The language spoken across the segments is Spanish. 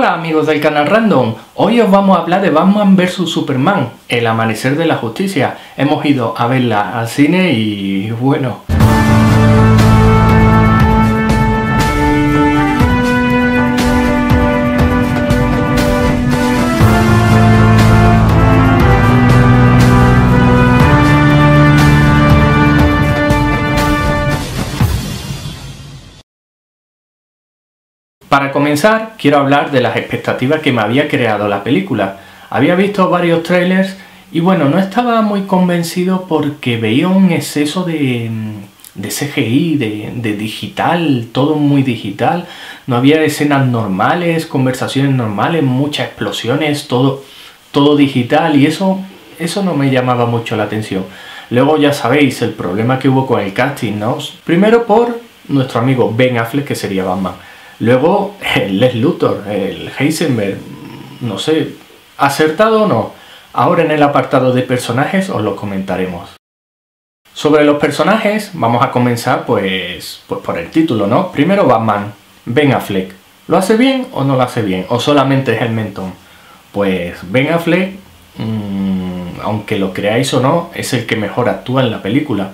Hola amigos del canal Random, hoy os vamos a hablar de Batman vs Superman, El Amanecer de la Justicia. Hemos ido a verla al cine y bueno... Para comenzar, quiero hablar de las expectativas que me había creado la película. Había visto varios trailers y bueno, no estaba muy convencido porque veía un exceso de, de CGI, de, de, digital, todo muy digital. No había escenas normales, conversaciones normales, muchas explosiones, todo, todo digital y eso, eso no me llamaba mucho la atención. Luego ya sabéis el problema que hubo con el casting, ¿no? Primero por nuestro amigo Ben Affleck, que sería Batman. Luego, el Les Luthor, el Heisenberg, no sé, acertado o no. Ahora en el apartado de personajes os lo comentaremos. Sobre los personajes, vamos a comenzar pues, pues por el título, ¿no? Primero Batman, Ben Affleck. ¿Lo hace bien o no lo hace bien? ¿O solamente es el mentón? Pues Ben Affleck, mmm, aunque lo creáis o no, es el que mejor actúa en la película.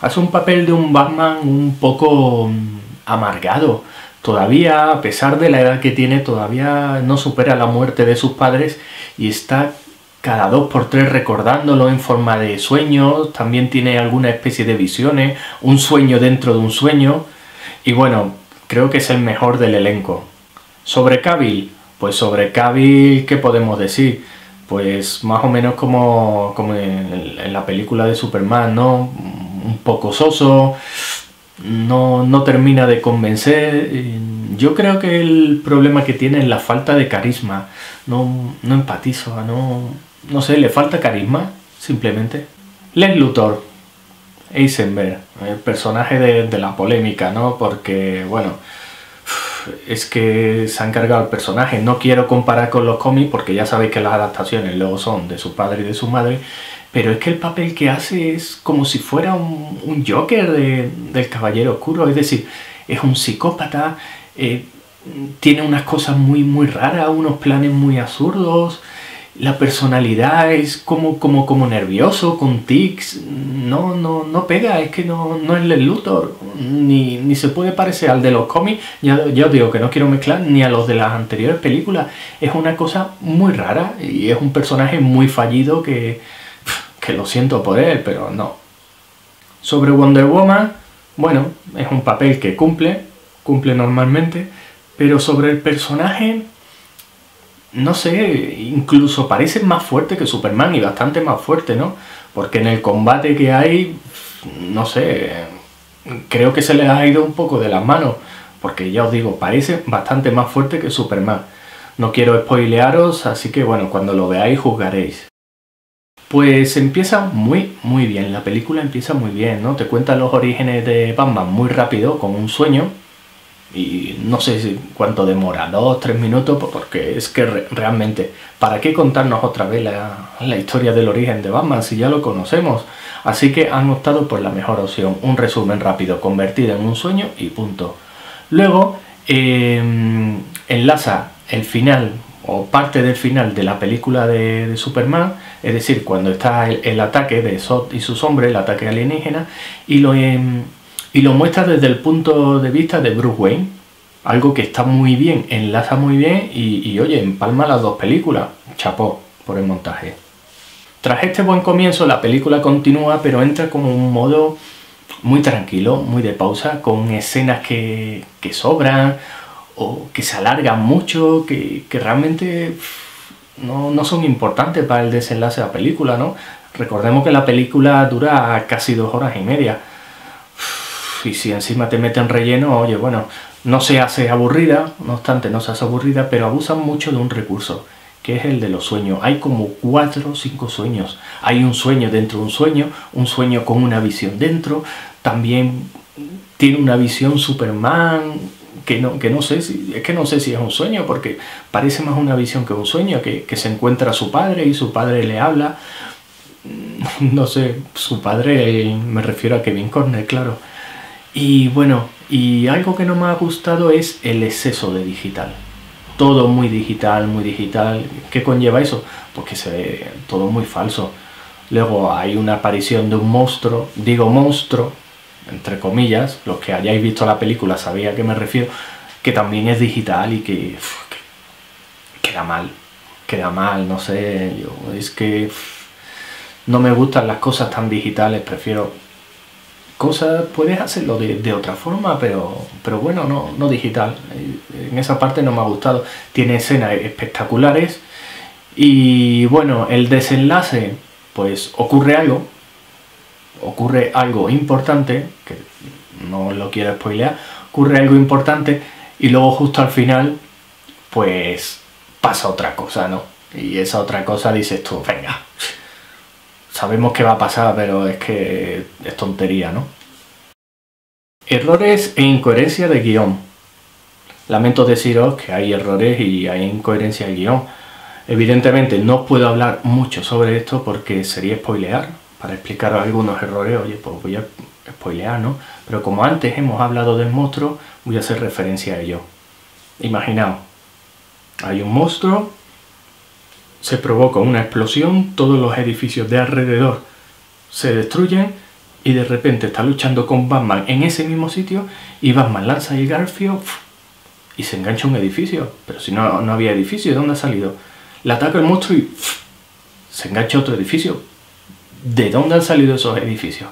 Hace un papel de un Batman un poco mm, amargado, todavía, a pesar de la edad que tiene, todavía no supera la muerte de sus padres y está cada dos por tres recordándolo en forma de sueños, también tiene alguna especie de visiones, un sueño dentro de un sueño, y bueno, creo que es el mejor del elenco. Sobre Cavill, pues sobre Cavill, ¿qué podemos decir? Pues más o menos como, como en, en la película de Superman, ¿no? Un poco soso, no, no termina de convencer. Yo creo que el problema que tiene es la falta de carisma. No, no empatizo, no, no sé, le falta carisma, simplemente. Les Luthor, Eisenberg, el personaje de, de, la polémica, ¿no? Porque, bueno, es que se ha encargado el personaje. No quiero comparar con los cómics porque ya sabéis que las adaptaciones luego son de su padre y de su madre pero es que el papel que hace es como si fuera un, un Joker de, del Caballero Oscuro, es decir, es un psicópata, eh, tiene unas cosas muy, muy raras, unos planes muy absurdos, la personalidad es como, como, como nervioso, con tics, no, no, no pega, es que no, no es el Luthor, ni, ni se puede parecer al de los cómics, ya, ya os digo que no quiero mezclar, ni a los de las anteriores películas, es una cosa muy rara y es un personaje muy fallido que que lo siento por él, pero no. Sobre Wonder Woman, bueno, es un papel que cumple, cumple normalmente, pero sobre el personaje, no sé, incluso parece más fuerte que Superman y bastante más fuerte, ¿no? Porque en el combate que hay, no sé, creo que se le ha ido un poco de las manos, porque ya os digo, parece bastante más fuerte que Superman. No quiero spoilearos, así que bueno, cuando lo veáis juzgaréis. Pues empieza muy, muy bien. La película empieza muy bien, ¿no? Te cuenta los orígenes de Batman muy rápido, como un sueño. Y no sé cuánto demora, dos, tres minutos, porque es que realmente, ¿para qué contarnos otra vez la, la, historia del origen de Batman si ya lo conocemos? Así que han optado por la mejor opción, un resumen rápido, convertido en un sueño y punto. Luego, eh, enlaza el final o parte del final de la película de, Superman, es decir, cuando está el, el, ataque de Zod y sus hombres, el ataque alienígena, y lo, eh, y lo muestra desde el punto de vista de Bruce Wayne, algo que está muy bien, enlaza muy bien y, oye, empalma las dos películas, chapó por el montaje. Tras este buen comienzo, la película continúa, pero entra como un modo muy tranquilo, muy de pausa, con escenas que, sobran, o que se alargan mucho, que, que realmente no, no, son importantes para el desenlace de la película, ¿no? Recordemos que la película dura casi dos horas y media. Y si encima te meten relleno, oye, bueno, no se hace aburrida, no obstante no se hace aburrida, pero abusan mucho de un recurso, que es el de los sueños. Hay como cuatro o cinco sueños. Hay un sueño dentro de un sueño, un sueño con una visión dentro, también tiene una visión Superman, que no, que no sé si, es que no sé si es un sueño, porque parece más una visión que un sueño, que, que se encuentra su padre y su padre le habla. No sé, su padre, me refiero a Kevin Corner, claro. Y bueno, y algo que no me ha gustado es el exceso de digital. todo muy digital, muy digital. ¿Qué conlleva eso? Pues que se ve todo muy falso. Luego hay una aparición de un monstruo, digo monstruo, entre comillas, los que hayáis visto la película sabéis a qué me refiero, que también es digital y que, queda mal, queda mal, no sé, yo, es que no me gustan las cosas tan digitales, prefiero cosas, puedes hacerlo de, otra forma, pero, pero bueno, no, no digital, en esa parte no me ha gustado, tiene escenas espectaculares. Y bueno, el desenlace, pues ocurre algo, ocurre algo importante, que no lo quiero spoilear, ocurre algo importante y luego justo al final, pues pasa otra cosa, ¿no? Y esa otra cosa dices tú, venga, sabemos que va a pasar, pero es que es tontería, ¿no? Errores e incoherencia de guion. Lamento deciros que hay errores y hay incoherencia de guion. Evidentemente no puedo hablar mucho sobre esto porque sería spoilear. Para explicar algunos errores, oye, pues voy a spoilear, ¿no? Pero como antes hemos hablado del monstruo, voy a hacer referencia a ello. Imaginaos, hay un monstruo, se provoca una explosión, todos los edificios de alrededor se destruyen y de repente está luchando con Batman en ese mismo sitio y Batman lanza el garfio y se engancha un edificio. Pero si no, no había edificio, ¿de dónde ha salido? Le ataca el monstruo y se engancha otro edificio. ¿De dónde han salido esos edificios?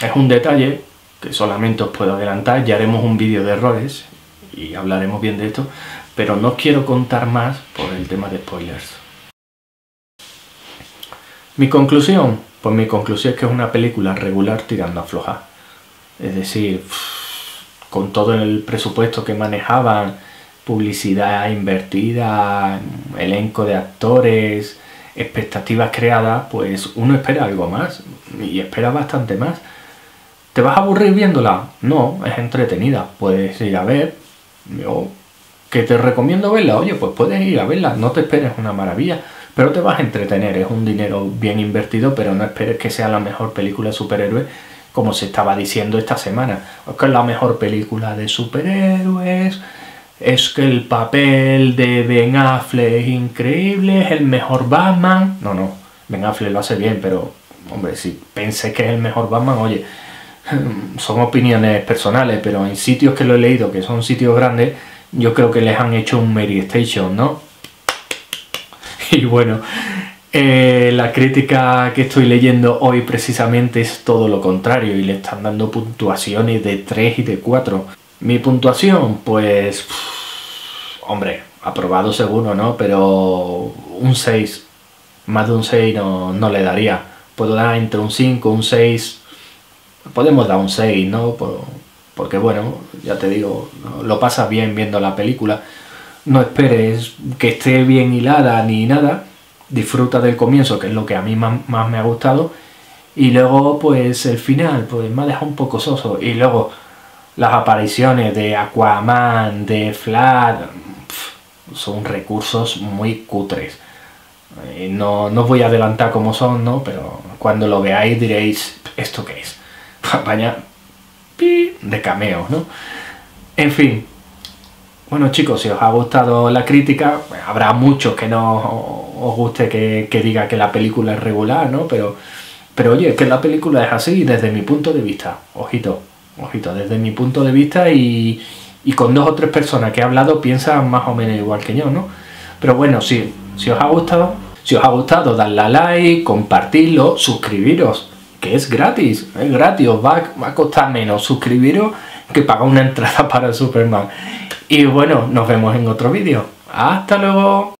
Es un detalle que solamente os puedo adelantar, ya haremos un vídeo de errores y hablaremos bien de esto, pero no quiero contar más por el tema de spoilers. Mi conclusión, pues mi conclusión es que es una película regular tirando a floja. Es decir, con todo el presupuesto que manejaban, publicidad invertida, elenco de actores, expectativas creadas, pues uno espera algo más y espera bastante más. ¿Te vas a aburrir viéndola? No, es entretenida, puedes ir a ver. Yo, que te recomiendo verla, oye, pues puedes ir a verla, no te esperes una maravilla, pero te vas a entretener, es un dinero bien invertido, pero no esperes que sea la mejor película de superhéroes como se estaba diciendo esta semana. Es que es la mejor película de superhéroes, es que el papel de Ben Affleck es increíble, es el mejor Batman. No, no, Ben Affleck lo hace bien, pero hombre, si pensé que es el mejor Batman, oye, son opiniones personales, pero en sitios que lo he leído, que son sitios grandes, yo creo que les han hecho un Mary Station, ¿no? Y bueno, eh, la crítica que estoy leyendo hoy precisamente es todo lo contrario y le están dando puntuaciones de 3 y de 4. Mi puntuación, pues... hombre, aprobado seguro, ¿no? Pero un 6, más de un 6 no, no le daría. Puedo dar entre un 5, un 6, podemos dar un 6, ¿no? porque bueno, ya te digo, lo pasas bien viendo la película. No esperes que esté bien hilada ni nada. Disfruta del comienzo, que es lo que a mí más, me ha gustado. Y luego, pues el final, pues me ha dejado un poco soso. Y luego las apariciones de Aquaman, de Flash, son recursos muy cutres. Eh, no, no os voy a adelantar cómo son, ¿no? Pero cuando lo veáis diréis, ¿esto qué es? Vaya de cameos, ¿no? En fin. Bueno chicos, si os ha gustado la crítica, habrá muchos que no os guste que, diga que la película es regular, ¿no? Pero, pero oye, que la película es así desde mi punto de vista. Ojito, ojito, desde mi punto de vista y, y con dos o tres personas que he hablado piensan más o menos igual que yo, ¿no? Pero bueno, si, si os ha gustado, si os ha gustado, dadle a like, compartirlo, suscribiros que es gratis, es gratis, os va, a costar menos suscribiros que pagar una entrada para Superman. Y bueno, nos vemos en otro vídeo. Hasta luego.